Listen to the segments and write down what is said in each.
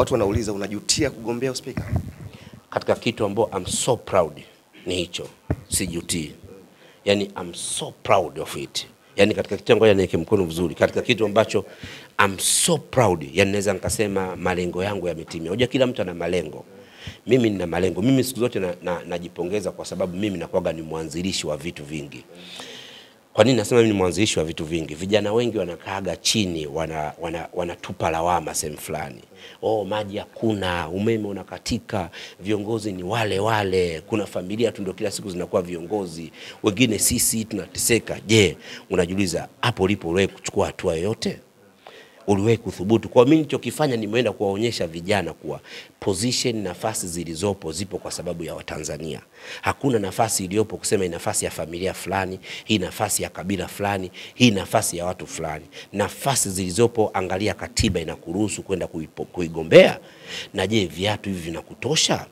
Watu wanauliza unajutia kugombea uspika? katika kitu ambao I'm so proud ni hicho, sijutii. Yani I'm so proud of it. Yani katika kitu ngoja niweke mkono vizuri, katika kitu ambacho I'm so proud, yani naweza nikasema malengo yangu yametimia. Unajua kila mtu ana malengo. Mimi nina malengo. Mimi siku zote na, na, najipongeza kwa sababu mimi nakuwaga ni mwanzilishi wa vitu vingi. Kwa nini nasema mimi ni mwanzilishi wa vitu vingi? Vijana wengi wanakaaga chini, wana, wana, wanatupa lawama sehemu fulani. Oh, maji hakuna, umeme unakatika, viongozi ni wale wale, kuna familia tu ndio kila siku zinakuwa viongozi, wengine sisi tunateseka. Je, unajiuliza hapo ulipo uliwahi kuchukua hatua yoyote? Uliwahi kuthubutu. Kwa mimi nilichokifanya, nimeenda kuwaonyesha vijana kuwa position, nafasi zilizopo zipo kwa sababu ya Watanzania. Hakuna nafasi iliyopo kusema hii nafasi ya familia fulani, hii nafasi ya kabila fulani, hii nafasi ya watu fulani. Nafasi zilizopo, angalia katiba inakuruhusu kwenda kuigombea, na je, viatu hivi vinakutosha?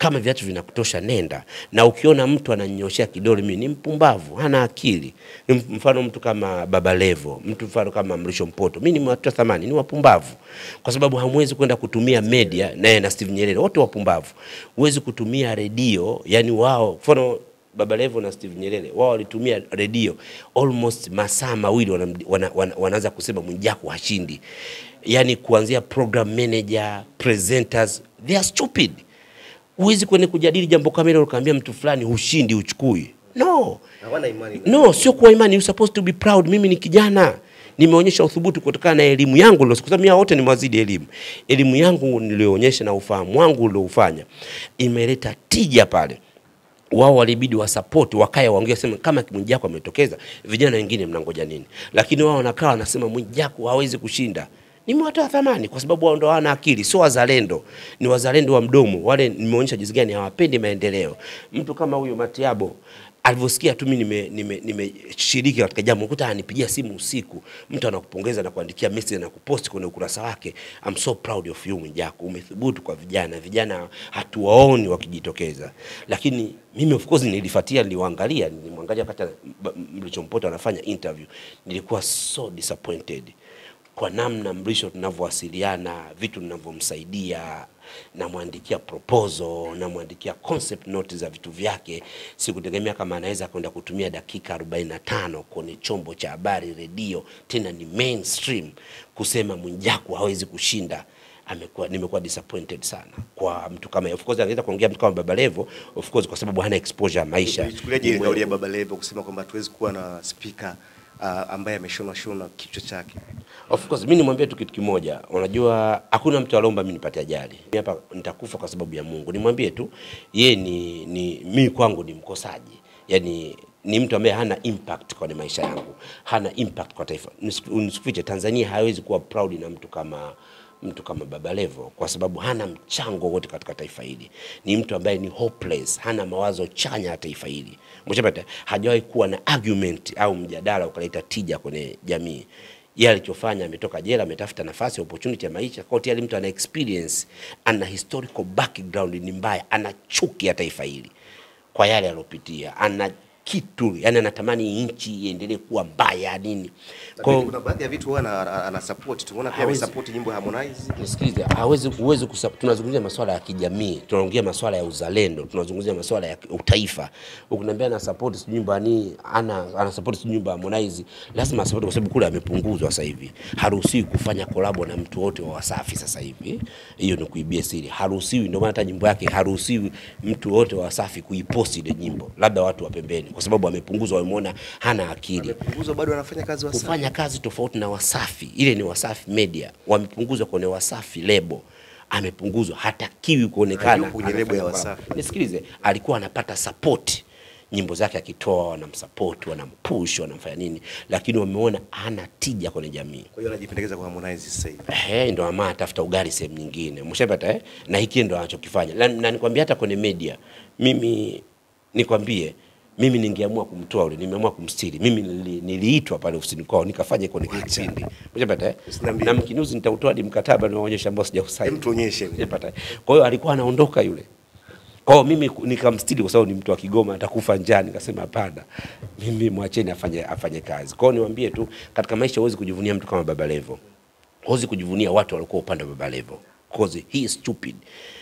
Kama viatu vinakutosha nenda. Na ukiona mtu ananyoshea kidole, mimi ni mpumbavu, hana akili. Ni mfano mtu kama Baba Levo, mtu mfano kama Mrisho Mpoto, mimi nimewatoa thamani, ni wapumbavu, kwa sababu hamwezi kwenda kutumia media naye na Steve Nyerere, wote wapumbavu. Huwezi kutumia redio, yani wao mfano Baba Levo na Steve Nyerere wao walitumia redio almost masaa mawili wana, wana, wana, wanaanza kusema Mwijaku hashindi, yani kuanzia program manager, presenters, they are stupid huwezi kwenda kujadili jambo kama hilo ukaambia mtu fulani ushindi uchukui. No. Hawana imani. no sio kuwa imani you supposed to be proud. Mimi ni kijana. Nimeonyesha uthubutu kutokana na elimu yangu ndio kwa mimi wote nimewazidi elimu. Elimu yangu niliyoonyesha na ufahamu wangu ulioufanya imeleta tija pale. Wao walibidi wasapoti wakae waongee sema kama Mwijaku ametokeza vijana wengine mnangoja nini? Lakini wao wanakaa wanasema Mwijaku hawezi kushinda nimewatoa thamani kwa sababu wao ndo hawana akili, sio wazalendo, ni wazalendo wa mdomo. Wale nimeonyesha jinsi gani hawapendi maendeleo. Mtu kama huyo Matiabo alivyosikia tu mimi nimeshiriki nime, nime katika jambo, kuta anipigia simu usiku, mtu anakupongeza na kuandikia message na kupost kwenye ukurasa wake, I'm so proud of you Mwijaku, umethubutu kwa vijana. Vijana hatuwaoni wakijitokeza, lakini mimi of course nilifuatia, niliwaangalia, nilimwangalia wakati Mrisho Mpoto anafanya interview, nilikuwa so disappointed kwa namna Mrisho tunavyowasiliana, vitu ninavyomsaidia, namwandikia proposal, namwandikia concept note za vitu vyake. Sikutegemea kama anaweza kwenda kutumia dakika 45 kwenye chombo cha habari redio, tena ni mainstream, kusema Mwijaku hawezi kushinda amekuwa nimekuwa disappointed sana kwa mtu kama. Of course angeweza kuongea mtu kama Baba Levo, of course kwa sababu hana exposure ya maisha. Ulichukuliaje ile kauli ya Baba Levo kusema kwamba hatuwezi kuwa na spika uh, ambaye ameshona shona kichwa chake? Of course mimi nimwambia tu kitu kimoja, unajua hakuna mtu aliomba mimi nipate ajali. Hapa nitakufa kwa sababu ya Mungu. Nimwambie tu ye ni, ni mimi kwangu ni mkosaji, yani ni mtu ambaye hana impact kwenye maisha yangu, hana impact kwa taifa. Nisikufiche, Tanzania haiwezi kuwa proud na mtu kama mtu kama Baba Levo kwa sababu hana mchango wote katika taifa hili. Ni mtu ambaye ni hopeless, hana mawazo chanya ya taifa hili. Mshapata, hajawahi kuwa na argument au mjadala ukaleta tija kwenye jamii. Yeye alichofanya ametoka jela, ametafuta nafasi opportunity ya maisha. Kwa hiyo mtu ana experience, ana historical background ni mbaya, ana chuki ya taifa hili kwa yale aliyopitia, ana kitu yani anatamani nchi iendelee kuwa mbaya nini. Kwa hiyo kuna baadhi ya vitu huwa ana, support. Tumeona pia ana support nyimbo Harmonize. Nisikilize, hawezi uwezi kusupport. tunazungumzia masuala ya kijamii, tunaongea masuala ya uzalendo, tunazungumzia masuala ya utaifa. Ukiniambia ana support si nyimbo ni ana ana support si nyimbo Harmonize, lazima support kwa sababu kule amepunguzwa sasa hivi. Haruhusiwi kufanya kolabo na mtu wote wa Wasafi sasa hivi. Hiyo ni kuibia siri. Haruhusiwi, ndio maana hata nyimbo yake haruhusiwi mtu wote wa Wasafi kuipost ile nyimbo, labda watu wa pembeni, kwa sababu amepunguzwa, wamemwona hana akili Amepunguzwa bado anafanya kazi Wasafi, kufanya kazi tofauti na Wasafi. Ile ni Wasafi Media, wamepunguzwa kwenye Wasafi lebo, amepunguzwa, hatakiwi kuonekana kwenye lebo ya Wasafi. Nisikilize, alikuwa anapata support nyimbo zake akitoa, wanamsupport, wanampush, wanamfanya nini, lakini wameona ana tija kwenye jamii. Kwa hiyo anajipendekeza kwa Harmonize sasa hivi. Ehe, ndo ama atafuta ugali sehemu nyingine, umeshapata eh? Na hiki ndo anachokifanya na, na nikwambia hata kwenye media, mimi nikwambie mimi ningeamua kumtoa ule, nimeamua kumstiri. Mimi nili, niliitwa pale ofisini kwao nikafanye kwa kile kipindi, umeshapata eh? Na mkinuzi nitautoa hadi mkataba niwaonyesha ambao sijausaini. Hem, tuonyeshe. Umeshapata eh? Kwa hiyo alikuwa anaondoka yule kwa hiyo mimi nikamstiri kwa sababu ni mtu wa Kigoma atakufa njaa. Nikasema hapana, mimi mwacheni afanye afanye kazi. Kwa hiyo niwaambie tu, katika maisha huwezi kujivunia mtu kama Baba Levo, huwezi kujivunia watu waliokuwa upande wa Baba Levo. because he is stupid,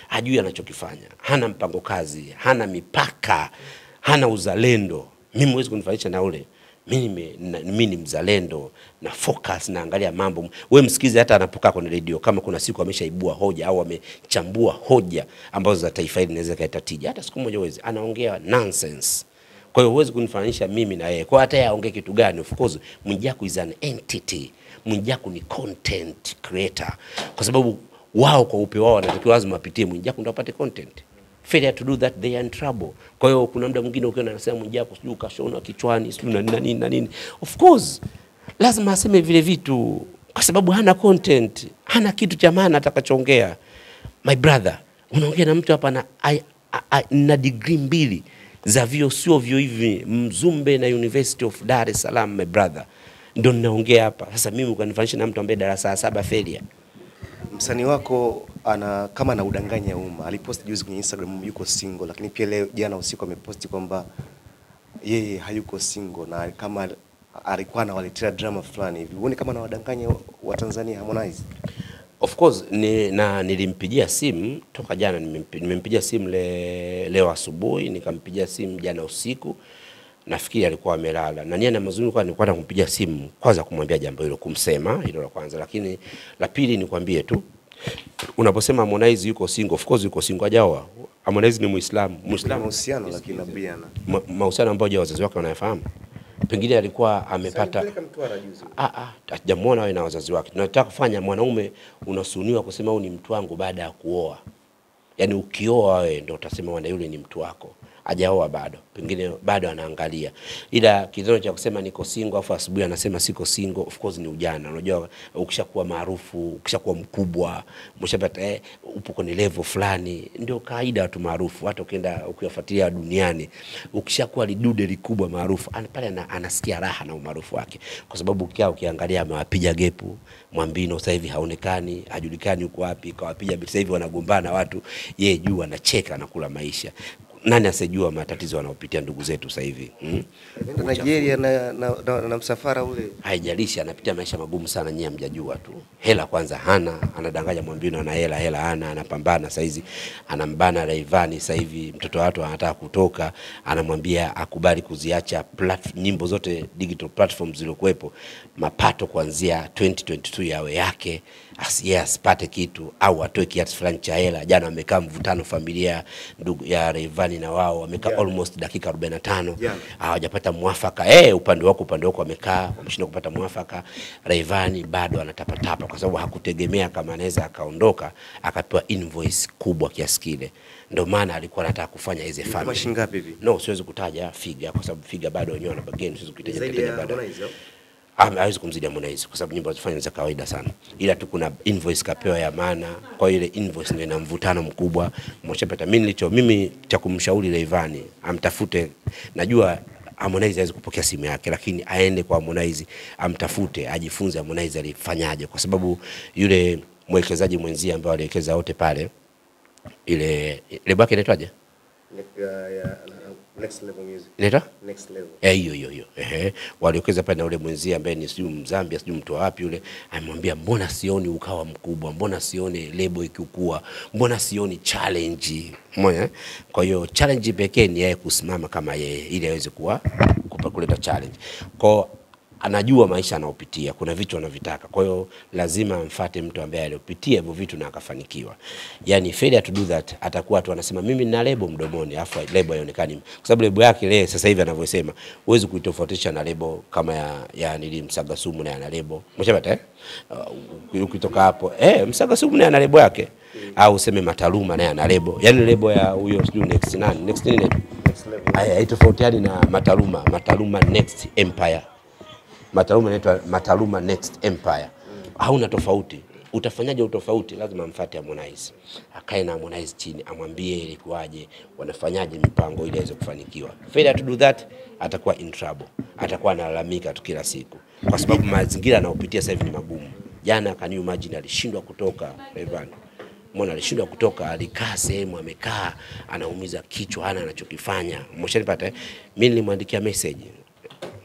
hajui anachokifanya, hana mpango kazi, hana mipaka, hana uzalendo. Mimi huwezi kunifananisha na ule mimi ni mzalendo na focus naangalia mambo. Wewe msikize, hata anapokaa kwenye redio, kama kuna siku ameshaibua hoja au amechambua hoja ambazo za taifa hili inaweza kaleta tija, hata siku moja huwezi, anaongea nonsense. Kwa hiyo huwezi kunifananisha mimi na yeye. Kwa hata yeye aongee kitu gani, of course Mwijaku is an entity. Mwijaku ni content creator, kwa sababu wao kwa upe wao wanatakiwa lazima wapitie Mwijaku ndio apate content failure to do that they are in trouble. Kwa hiyo kuna muda mwingine ukiona anasema Mwijaku sijui ukashona kichwani sijui na nini na nini of course lazima aseme vile vitu kwa sababu hana content, hana kitu cha maana atakachoongea. My brother, unaongea na mtu hapa na, I- I- I- na degree mbili za vyo sio vyo hivi Mzumbe na University of Dar es Salaam, my brother, ndo ninaongea hapa sasa. Mimi ukanifanisha na mtu ambaye darasa la saba failure Msanii wako ana kama anaudanganya umma. Aliposti juzi kwenye Instagram yuko single, lakini pia leo jana usiku ameposti kwamba yeye hayuko single na kama alikuwa anawaletea drama fulani hivi. Huoni kama anawadanganya Watanzania Harmonize? Of course ni, na nilimpigia simu toka jana, nimempi- nimempigia simu le, leo asubuhi, nikampigia simu jana usiku, nafikiri alikuwa amelala, na nia na mazuri kwa nilikuwa nakumpigia simu kwanza kumwambia jambo hilo, kumsema hilo la kwanza, lakini la pili nikwambie tu, unaposema Harmonize yuko single, of course yuko single, hajaoa. Harmonize ni Muislamu, Muislamu mahusiano lakini na mahusiano ambayo je wazazi wake wanayafahamu, pengine alikuwa amepata Ah, ah, hatujamuona wewe na wazazi wake. Tunataka kufanya mwanaume unasuniwa kusema huyu ni mtu wangu baada ya kuoa. Yaani ukioa wewe ndio utasema wanda yule ni mtu wako. Hajaoa bado, pengine bado anaangalia, ila kitendo cha kusema niko single afu asubuhi anasema siko single, of course ni ujana. Unajua, ukishakuwa maarufu, ukishakuwa mkubwa, umeshapata eh, upo kwenye level fulani, ndio kawaida watu maarufu. Hata ukienda ukiwafuatilia duniani, ukishakuwa lidude likubwa maarufu, pale ana, anasikia raha na umaarufu wake, kwa sababu kia ukiangalia amewapiga gepu Mwambino, sasa hivi haonekani, hajulikani yuko wapi, kawapiga sasa hivi wanagombana watu, yeye juu anacheka anakula maisha. Nani asijua matatizo wanaopitia ndugu zetu sasa hivi mm? Nigeria na, na, na, na msafara ule. haijalishi anapitia maisha magumu sana, nyie hamjajua tu. Hela kwanza hana, anadanganya Mwambino ana hela, hela hana, anapambana sasa hizi, anambana Rayvanny sasa hivi, mtoto wa watu anataka kutoka, anamwambia akubali kuziacha nyimbo zote digital platforms zilizokuwepo, mapato kuanzia 2022 yawe yake, asiye asipate kitu au atoe kiasi fulani cha hela. Jana wamekaa mvutano familia ndugu ya Rayvanny na wao wamekaa yeah. almost dakika 45 yeah. hawajapata mwafaka. Eh, upande wako upande wako wamekaa wameshindwa kupata mwafaka. Rayvanny bado anatapatapa kwa sababu hakutegemea kama anaweza akaondoka akapewa invoice kubwa kiasi kile, ndio maana alikuwa anataka kufanya hizo family. shilingi ngapi hivi? No, siwezi kutaja figa kwa sababu figa bado wenyewe wana bargain, siwezi kuitaja Zaidi Ah, hawezi kumzidi Harmonize kwa sababu nyimbo azifanya za kawaida sana, ila tu kuna invoice kapewa ya maana. Kwa hiyo ile invoice ndio ina mvutano mkubwa. Mshapata mimi nilicho mimi cha kumshauri Rayvanny amtafute, najua Harmonize hawezi kupokea simu yake, lakini aende kwa Harmonize amtafute, ajifunze Harmonize alifanyaje, kwa sababu yule mwekezaji mwenzie ambaye aliwekeza wote pale, ile lebo yake inaitwaje? Ne- ya- ya- Next level music. Inaitwa Next level. Eh, hiyo hiyo hiyo. Ehe. Waliokeza pale na ule mwenzie ambaye ni sijui Mzambia, sijui mtu wapi yule, amemwambia mbona sioni ukawa mkubwa, mbona sioni lebo ikikua, mbona sioni challenge moja. Kwa hiyo challenge pekee ni yeye kusimama kama yeye, ili aweze kuwa kuleta challenge kwa anajua maisha anaopitia, kuna vitu anavitaka. Kwa hiyo lazima amfate mtu ambaye aliopitia hivyo vitu na akafanikiwa. Yani failure to do that, atakuwa tu anasema mimi nina lebo mdomoni, afu lebo haionekani, kwa sababu lebo yake leo sasa hivi anavyosema, huwezi kuitofautisha na lebo kama ya, ya nili Msaga Sumu na ana lebo, umeshapata eh? Uh, ukitoka hapo eh, Msaga Sumu na ana lebo yake, au useme Mataluma naye ana lebo, yani lebo ya huyo sijui next nani next nini Next level. Haya, haitofautiani na Mataluma. Mataluma Next Empire. Mataluma inaitwa Mataluma Next Empire. Hauna tofauti. Utafanyaje utofauti? Lazima amfuate Harmonize, akae na Harmonize chini, amwambie ilikuwaje, wanafanyaje mipango ili aweze kufanikiwa. Failure to do that, atakuwa in trouble, atakuwa analalamika tu kila siku, kwa sababu mazingira anayopitia sasa hivi ni magumu. Jana can you imagine, alishindwa kutoka Rayvanny Mbona alishindwa kutoka, alikaa sehemu amekaa, anaumiza kichwa, hana anachokifanya. Umeshanipata? Mimi nilimwandikia message,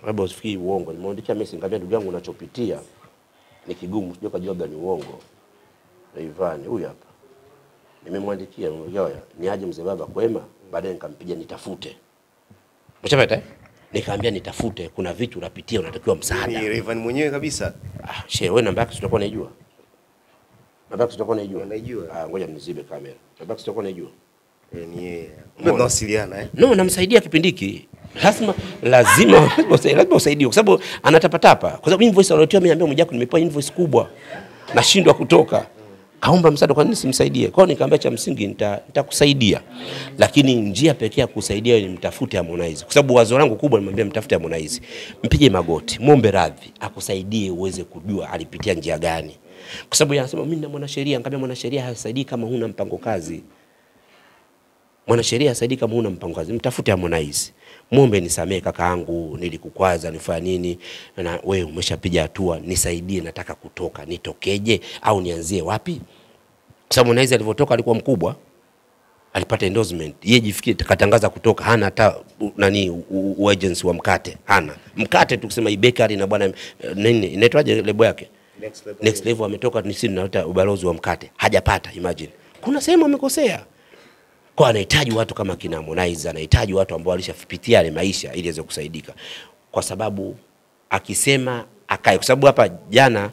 labda usifikiri uongo, Nimeandikia message nikamwambia, ndugu yangu, unachopitia ni kigumu, sijui kajua gani uongo. Rayvanny huyu hapa nimemwandikia mjoya, "Oya, ni aje mzee baba kwema baadaye nikampigia nitafute mshapata, nikaambia nitafute kuna vitu unapitia unatakiwa msaada Ni Rayvanny mwenyewe kabisa. Ah, shehe, wewe namba yake tutakuwa naijua. Namba yake tutakuwa naijua. Naijua. Ah, ngoja nizibe kamera. Namba yake tutakuwa naijua. Eh, tunawasiliana eh. No, namsaidia kipindi hiki. Lazima lazima lazima usaidie kwa sababu anatapatapa. Kwa sababu invoice aliyotoa mimi niambia Mwijaku nimepewa invoice kubwa. Nashindwa kutoka. Kaomba msaada kwa nini simsaidie? Kwa hiyo nikamwambia cha msingi nita- nitakusaidia. Lakini njia pekee ya kusaidia ni mtafute Harmonize. Kwa sababu wazo langu kubwa nimwambia mtafute Harmonize. Mpige magoti, muombe radhi, akusaidie uweze kujua alipitia njia gani. Kwa sababu anasema mimi na mwanasheria, nikamwambia mwanasheria hasaidii kama huna mpango kazi mwanasheria Saidi, kama una mpango kazi, mtafute Harmonize, muombe nisamee kakaangu, nilikukwaza nifanya nini, na wewe umeshapiga hatua, nisaidie, nataka kutoka, nitokeje? Au nianzie wapi? Kwa sababu Harmonize alivyotoka alikuwa mkubwa, alipata endorsement, yeye jifikirie, takatangaza kutoka, hana hata nani agency wa mkate, hana. Mkate tukisema hii ibekari na bwana eh, nini inaitwaje lebo yake? Next level. next level ametoka sisi tunaleta ubalozi wa mkate. Hajapata imagine. Kuna sehemu amekosea kwa anahitaji watu kama kina Harmonize anahitaji watu ambao walishapitia yale maisha ili aweze kusaidika. Kwa sababu akisema akae kwa sababu hapa jana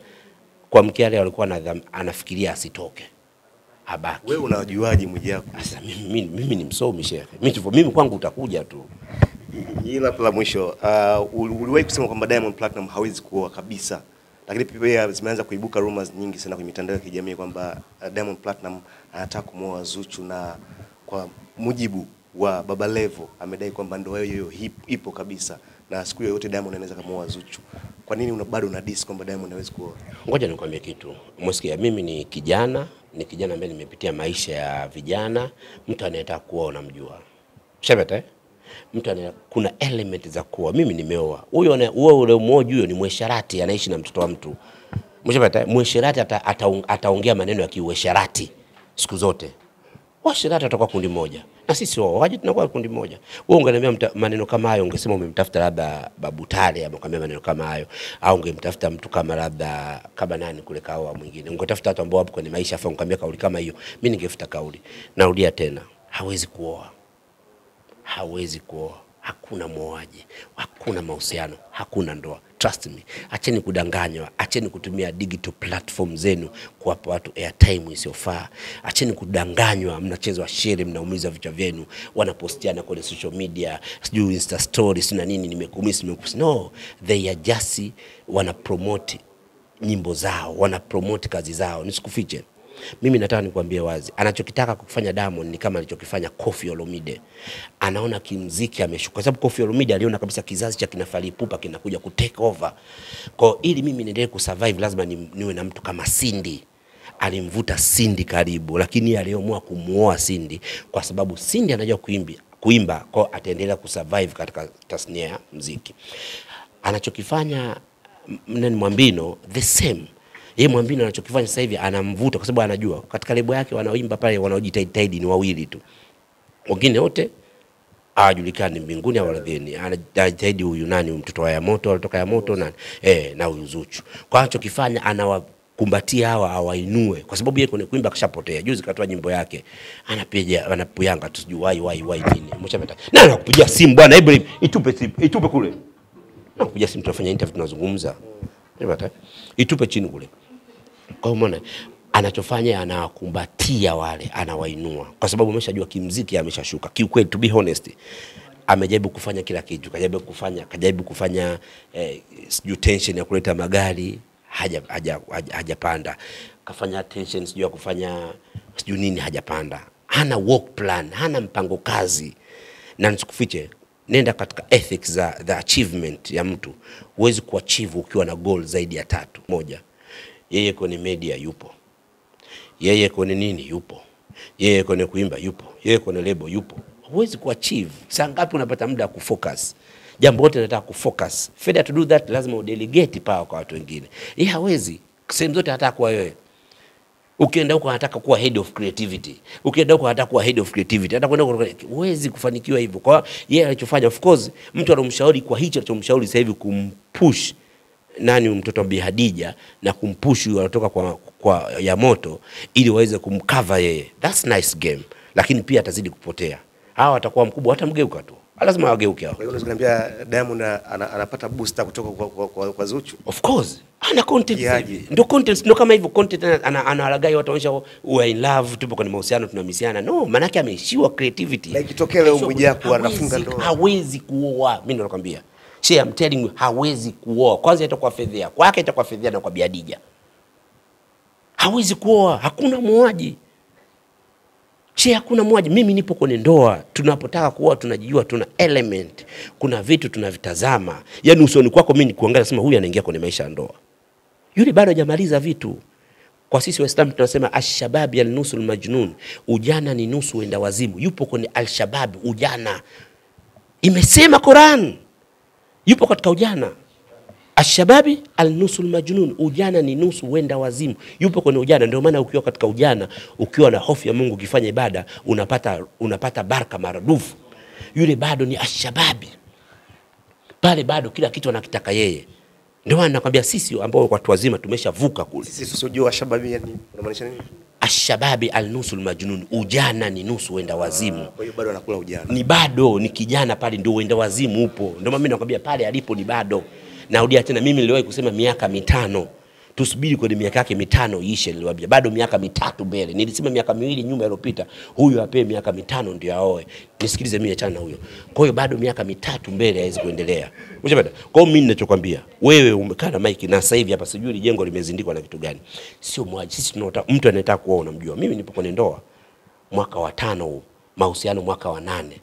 kwa mkiale alikuwa anafikiria asitoke abaki. Wewe unajuaje Mwijaku? sasa mimi, mimi, mimi ni msomi shekhe mimi, mimi kwangu utakuja tu. Ila la mwisho, uh, uli- uliwahi kusema kwamba Diamond Platinum hawezi kuoa kabisa, lakini pia zimeanza kuibuka rumors nyingi sana kwenye mitandao ya kijamii kwamba uh, Diamond Platinum anataka kumwoa Zuchu, na kwa mujibu wa Baba Levo amedai kwamba ndoa hiyo ipo kabisa, na siku yoyote Diamond anaweza kumuoa Zuchu. Kwa nini una bado una diss kwamba Diamond hawezi kuoa? Ngoja nikwambie kitu. Umesikia, mimi ni kijana, ni kijana ambaye nimepitia maisha ya vijana. Mtu anayetaka kuoa unamjua, Shepete eh? Mtu ana kuna element za kuoa. Mimi nimeoa, huyo ule mmoja huyo ni mwesharati, anaishi na mtoto wa mtu, mshabata. Mwesharati ata, ata, ataongea maneno ya kiuesharati siku zote washirati atakuwa kundi moja na sisi waoaji tunakuwa kundi moja. Wewe ungeniambia maneno kama hayo, ungesema umemtafuta labda Babu Tale amekwambia maneno kama hayo, au ungemtafuta mtu kama labda kama nani kule kaoa mwingine, ungetafuta watu ambao wapo kwenye maisha afa ungekwambia kauli kama hiyo, mimi ningefuta kauli. Narudia tena, hawezi kuoa, hawezi kuoa. Hakuna mwoaji, hakuna mahusiano, hakuna ndoa. Trust me, acheni kudanganywa, acheni kutumia digital platform zenu kuwapa watu airtime isiyofaa. Acheni kudanganywa, mnachezwa shere, mnaumiza vichwa vyenu, wanapostiana kwenye social media, sijui insta stories na nini, nimekumisi nimekumisi. No, they are just wanapromote nyimbo zao, wanapromote kazi zao. Nisikufiche, mimi nataka nikuambie wazi, anachokitaka kufanya Diamond ni kama alichokifanya Koffi Olomide. Anaona kimziki ameshuka, kwa sababu Koffi Olomide aliona kabisa kizazi cha kina Fally Ipupa kinakuja ku take over. Kwa ili mimi niendelee kusurvive, lazima ni, niwe na mtu kama Cindy. Alimvuta Cindy karibu, lakini aliamua kumuoa Cindy kwa sababu Cindy anajua kuimbi, kuimba, kwa ataendelea kusurvive katika tasnia ya mziki. Anachokifanya nani Mwambino the same yeye Mwambino anachokifanya sasa hivi anamvuta kwa sababu anajua. Katika lebo yake wanaoimba pale wanaojitahidi ni wawili tu, wengine wote hawajulikani mbinguni au ardhini. Anajitahidi huyu nani, mtoto wa Yamoto alitoka Yamoto nani? Eh, na huyu Zuchu. Kwa anachokifanya anawakumbatia hawa awainue, kwa sababu yeye kwenye kuimba kashapotea. Juzi katoa nyimbo yake. Anapiga anapuyanga tu sijui wai wai wai nini, mshapata na anakupigia simu bwana, hebu itupe simu, itupe kule, nakupigia simu, tunafanya interview, tunazungumza, itupe chini kule kwa hiyo umeona anachofanya anawakumbatia wale, anawainua. Kwa sababu ameshajua kimziki ameshashuka. Kiukweli, to be honest, amejaribu kufanya kila kitu, kajaribu kufanya kajaribu kufanya eh, tension ya kuleta magari haja haja haja- hajapanda, kafanya tension sijui ya kufanya sijui nini hajapanda, hana work plan, hana mpango kazi. Na nisikufiche nenda katika ethics za the achievement ya mtu. Huwezi kuachieve ukiwa na goal zaidi ya tatu. Moja yeye kwenye media yupo. Yeye kwenye nini yupo. Yeye kwenye kuimba yupo. Yeye kwenye lebo yupo. Huwezi kuachieve. Saa ngapi unapata muda wa kufocus? Jambo lote nataka kufocus. Failure to do that lazima udelegate power kwa watu wengine. Yeye hawezi. Sehemu zote anataka kuwa wewe ukienda huko anataka kuwa head of creativity, ukienda huko anataka kuwa head of creativity, hata kwenda huko huwezi kufanikiwa hivyo. Kwa yeye alichofanya, of course, mtu alomshauri kwa hicho alichomshauri sasa hivi kumpush nani mtoto wa Bi Hadija na kumpushu wanatoka anatoka kwa, kwa ya moto ili waweze kumkava yeye. That's nice game, lakini pia atazidi kupotea. Hawa watakuwa mkubwa, watamgeuka tu, lazima wageuke hao. Unaweza kuniambia Diamond anapata booster kutoka kwa, kwa, kwa, kwa Zuchu. Of course ana content hivi. ndio content ndio kama hivyo content ana- ana- anawalagai watu waonyesha we are in love, tupo kwenye mahusiano tunamisiana. No, manake ameishiwa creativity. Na ikitokea leo Mwijaku anafunga ndoa. hawezi kuoa. Mimi ndo nakwambia. She I'm telling you hawezi kuoa. Kwanza itakuwa fedhea. Kwake itakuwa fedhea na kwa Biadija. Hawezi kuoa, hakuna muoaji. She hakuna muaji. Mimi nipo kwenye ndoa, tunapotaka kuoa tunajijua, tuna element, kuna vitu tunavitazama. Yaani usoni kwako mimi nikuangalia, sema huyu anaingia kwenye maisha ya ndoa, yule bado hajamaliza vitu. Kwa sisi Waislamu tunasema ashababi nusu majnun, ujana ni nusu wenda wazimu. Yupo kwenye alshababi, ujana. Imesema Quran, yupo katika ujana Ashababi alnusul majnun, ujana ni nusu wenda wazimu, yupo kwenye ujana. Ndio maana ukiwa katika ujana, ukiwa na hofu ya Mungu, ukifanya ibada unapata, unapata baraka maradufu. Yule bado ni ashababi pale, bado kila kitu anakitaka yeye. Ndio maana nakwambia sisi ambao watu wazima tumeshavuka kule. Sisi tusijua shababi yani unamaanisha nini? Ashababi alnusu almajnun, ujana ni nusu wenda wazimu Kwa hiyo bado anakula ujana. ni bado ni kijana pale, ndio wenda wazimu upo. Ndio maana mimi nakwambia pale alipo ni bado. Narudia tena, mimi niliwahi kusema miaka mitano, tusubiri kwenye miaka yake mitano iishe. Niliwaambia bado miaka mitatu mbele. Nilisema miaka miwili nyuma iliyopita, huyu apewe miaka mitano ndio aoe. Nisikilize mimi, achana na huyo. Kwa hiyo bado miaka mitatu mbele haiwezi kuendelea. Umeshapata? Kwa hiyo mimi ninachokwambia wewe, umekaa na Mike na sasa hivi hapa, sijui ile jengo limezindikwa na kitu gani, sio mwaji. Sisi tunaota mtu anayetaka kuoa, unamjua. Mimi nipo kwenye ndoa mwaka wa tano huu, mahusiano mwaka wa nane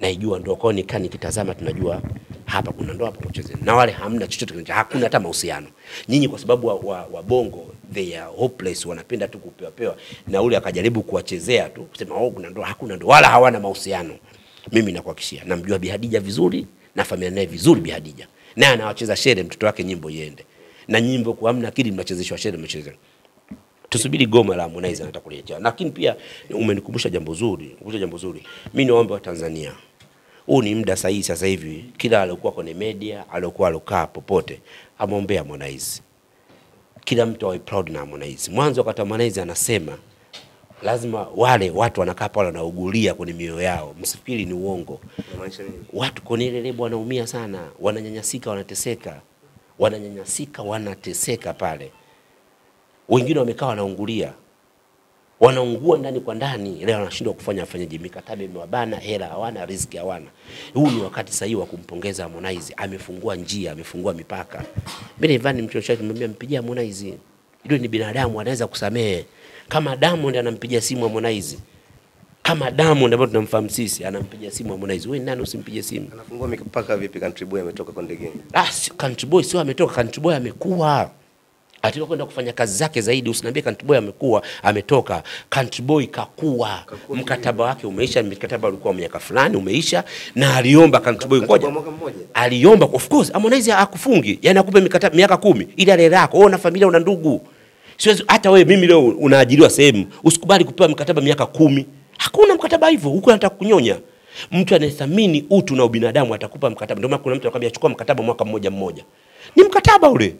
naijua ndoa hiyo nikaa nikitazama, tunajua hapa kuna ndoa, hapa kucheze na wale hamna chochote kinacho, hakuna hata mahusiano. Nyinyi kwa sababu wa, wa, wa bongo they are hopeless, wanapenda tu kupewa pewa, na ule akajaribu kuwachezea tu kusema oh, kuna ndoa, hakuna ndoa, wala hawana mahusiano. Mimi nakuhakikishia, namjua Bi Hadija vizuri, nafahamiana naye vizuri Bi Hadija, naye anawacheza shere mtoto wake nyimbo iende na nyimbo kwa hamna akili, mnachezeshwa shere, mnacheza tusubiri goma la Harmonize anataka kuliacha. Lakini pia umenikumbusha jambo zuri, kumbusha jambo zuri. Mimi niwaombe wa Tanzania, huu ni muda sahihi sasa hivi, kila aliokuwa kwenye media, aliokuwa alokaa popote, amwombea Harmonize. Kila mtu awe proud na Harmonize. Mwanzo wakati Harmonize anasema lazima wale watu wanakaa pale wanaugulia kwenye mioyo yao, msifikiri ni uongo. Watu kwenye ile lebo wanaumia sana, wananyanyasika, wanateseka, wananyanyasika, wanateseka pale. Wengine wamekaa wanaungulia, wanaungua ndani kwa ndani, leo wanashindwa kufanya fanyaje, mikataba imewabana, hela hawana, riziki hawana. Huu ni wakati sahihi wa kumpongeza Harmonize, amefungua njia, amefungua mipaka. Mimi Ivan mchoshaji nimemwambia mpigie Harmonize, yule ni binadamu, anaweza kusamehe. Kama Diamond anampigia simu Harmonize, kama Diamond ambaye tunamfahamu sisi anampigia simu Harmonize, wewe ni nani usimpigie simu? Anafungua mipaka vipi? Country Boy ametoka Konde Gang. Ah, Country Boy sio ametoka, Country Boy amekuwa ataka kwenda kufanya kazi zake zaidi. Usiniambie Country Boy amekuwa ametoka. Country Boy kakua, mkataba wake umeisha, mkataba ulikuwa miaka fulani umeisha, na aliomba Country Boy, ngoja aliomba of course, Harmonize akufungi, yani akupe mikataba miaka kumi ili ale lako wewe, una familia, una ndugu. Siwezi hata wewe, mimi leo unaajiriwa sehemu, usikubali kupewa mkataba miaka kumi. Hakuna mkataba hivyo, huko anataka kunyonya. Mtu anayethamini utu na ubinadamu atakupa mkataba. Ndio maana kuna mtu anakuambia chukua mkataba mwaka mmoja mmoja, ni mkataba ule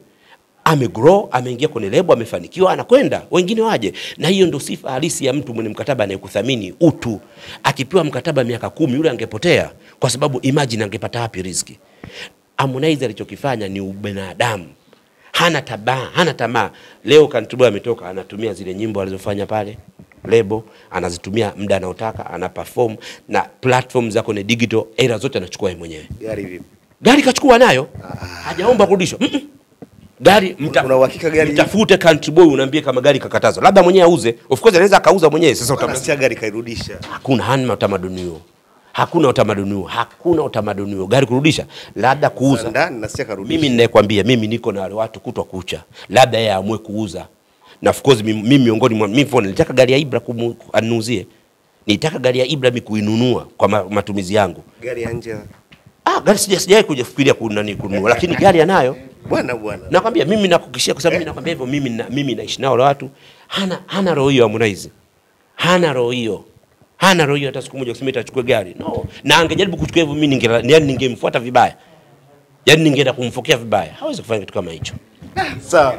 amegrow ameingia kwenye lebo amefanikiwa anakwenda. Wengine waje. Na hiyo ndio sifa halisi ya mtu mwenye mkataba anayekuthamini utu. Akipewa mkataba miaka kumi yule angepotea. Kwa sababu imagine angepata wapi riziki. Harmonize alichokifanya ni ubinadamu. Hana tabaa, hana tamaa. Leo Kantubo ametoka anatumia zile nyimbo alizofanya pale. Lebo anazitumia muda anaotaka ana perform. Na platform za kwenye digital era zote anachukua yeye mwenyewe. Gari vipi? gari kachukua nayo. Hajaomba kurudishwa. Mm, mm. Gari mta, Una uhakika gari- mtafute country boy unaambie kama gari kakatazwa labda mwenyewe auze. Of course anaweza akauza mwenyewe. Sasa utamsikia gari kairudisha. hakuna hana utamaduni huo. Hakuna utamaduni huo. Hakuna utamaduni huo. Gari kurudisha labda kuuza. Ndani nasikia karudisha. mimi ninayekwambia mimi niko na wale watu kutwa kucha. Labda yeye aamue kuuza. Na of course mimi miongoni mwa mimi phone nilitaka gari ya Ibra kumuuzie, anunuzie. Nilitaka gari ya Ibra mimi kuinunua kwa matumizi yangu. Gari ya nje. Ah gari sija sijawahi kuja kufikiria kunani kununua lakini gari anayo. Bwana bwana. nakwambia mimi nakukishia kwa sababu mimi nakwambia hivyo mimi na, mimi naishi nao wale watu. Hana hana roho hiyo Harmonize. Hana roho hiyo. Hana roho hiyo hata siku moja kusema itachukua gari. No. Na angejaribu kuchukua hivyo mimi ninge yani ningemfuata vibaya. Yaani ningeenda kumfokea vibaya, hawezi kufanya kitu kama hicho. Sawa.